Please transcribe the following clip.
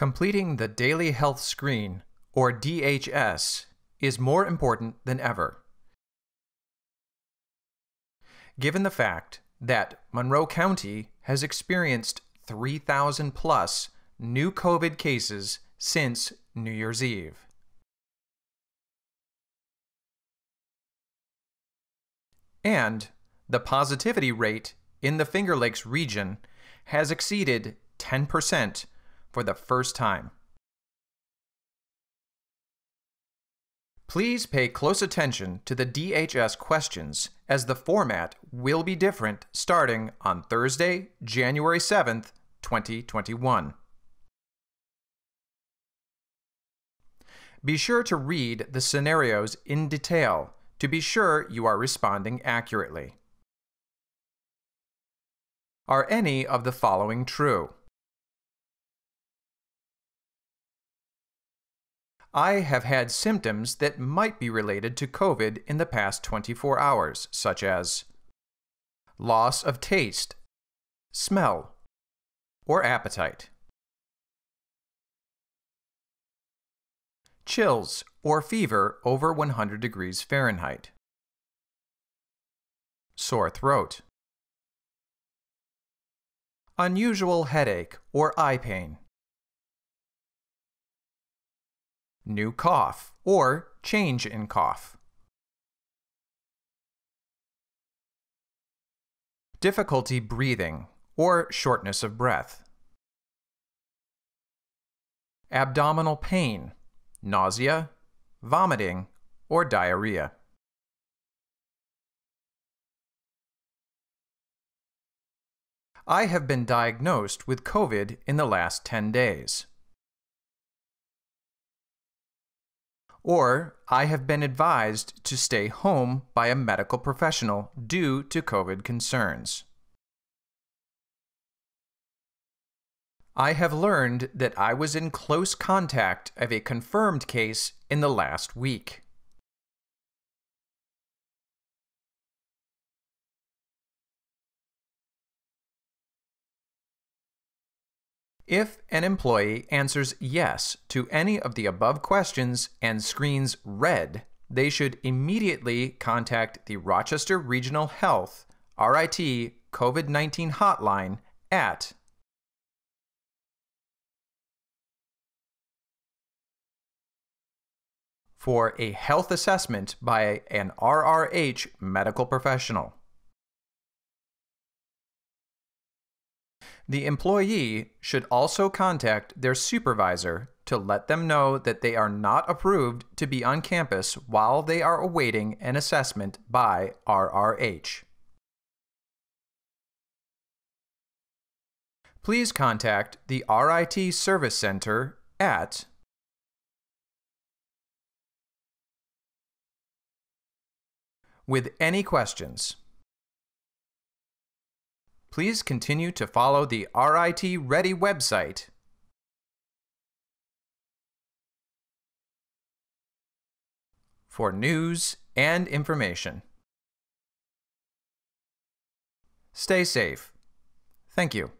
Completing the Daily Health Screen, or DHS, is more important than ever. Given the fact that Monroe County has experienced 3,000 plus new COVID cases since New Year's Eve. And the positivity rate in the Finger Lakes region has exceeded 10% for the first time. Please pay close attention to the DHS questions as the format will be different starting on Thursday, January 7th, 2021. Be sure to read the scenarios in detail to be sure you are responding accurately. Are any of the following true? I have had symptoms that might be related to COVID in the past 24 hours, such as loss of taste, smell, or appetite, chills or fever over 100 degrees Fahrenheit, sore throat, unusual headache or eye pain. New cough, or change in cough. Difficulty breathing, or shortness of breath. Abdominal pain, nausea, vomiting, or diarrhea. I have been diagnosed with COVID in the last 10 days. Or I have been advised to stay home by a medical professional due to COVID concerns. I have learned that I was in close contact of a confirmed case in the last week. If an employee answers yes to any of the above questions and screens red, they should immediately contact the Rochester Regional Health RIT COVID 19 hotline at for a health assessment by an RRH medical professional. The employee should also contact their supervisor to let them know that they are not approved to be on campus while they are awaiting an assessment by RRH. Please contact the RIT Service Center at with any questions please continue to follow the RIT Ready website for news and information. Stay safe. Thank you.